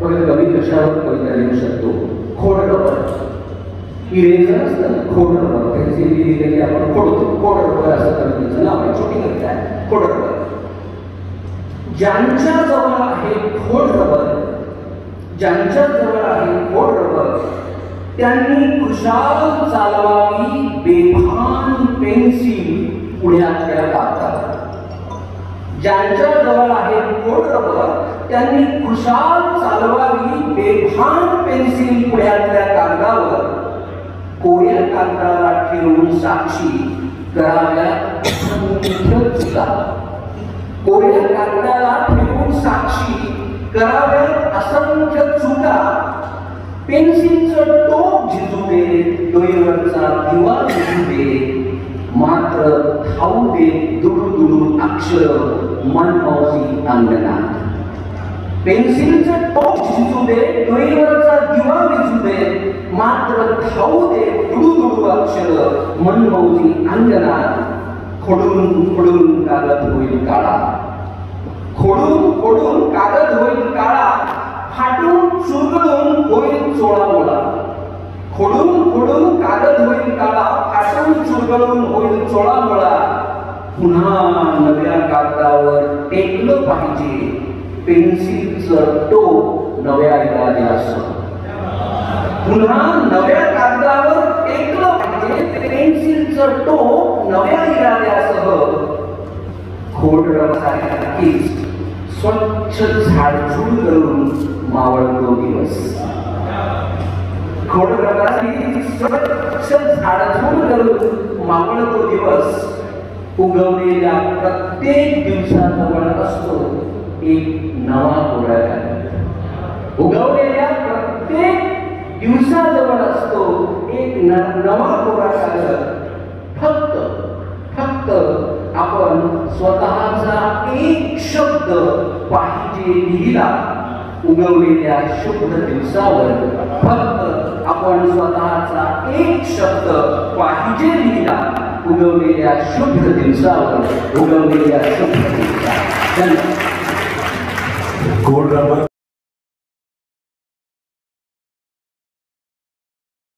पण कवी कशावर कविता लिहू शकतो खोड रबर इरेजर असतं ना, खोड रबर पेन्सिल दिली की आपण खोडतो खोड रबर असं कवितेचं नाव आहे छोटी कविता आहे खोड रबर ज्यांच्या जवळ आहे खोड रबर ज्यांच्या जवळ आहे खोड रबर त्यांनी खुशाल चालवावी बेभान पेन्सिल पुण्यातल्या कागदावर ज्यांच्या जवळ आहे खोड रबर त्यांनी खुशाल चालवावी बेभान पेन्सिल पुण्यातल्या कागदावर. कोऱ्या कागदाला ठेवून साक्षी कराव्या चुका कोऱ्या कागदाला ठेवून साक्षी कराव्या असंख्य चुका. पेन्सिलचं टोक झिजू दे डोईवरचा दिवा झिजू दे मात्र खाऊ दे दुडू दुडू अक्षर मनमौजी अंगणात. पेन्सिलचं टॉप शिजू दे डोईवरचा दिवा विजू दे मात्र खाऊ दे दुडू दुडू अक्षर. मनमौजी अंगणात खोडून खोडून कागद होईल काळा. खोडून खोडून कागद होईल काळा. फाटून चुरगळून होईल चोळा मोळा. खोडून खोडून कागद होईल काळा. फाटून चुरगळून होईल चोळा मोळा. पुन्हा नव्या कागदावर टेकलं पाहिजे. पेन्सिलचं टोप नव्या इराद्यासह पुन्हा नव्या कागदावर एकलं म्हणजे पेन्सिलचं टोप नव्या इराद्यासह खोड रसायकीच स्वच्छ झाडझूड करून मावळतो दिवस. खोड स्वच्छ झाडझूड करून मावळतो दिवस. उगवलेल्या प्रत्येक दिवसाजवळ असतो. एक नवा गोळा उगवलेल्या प्रत्येक दिवसाजवळ असतो एक न- नवा कोरा कागद फक्त फक्त आपण स्वतःचा एक शब्द पाहिजे लिहिला. उगवलेल्या शुभ दिवसावर फक्त आपण स्वतःचा एक शब्द पाहिजे लिहिला. उगवलेल्या शुभ दिवसावर उगवलेल्या शुभ दिवसा धन्यवाद रबर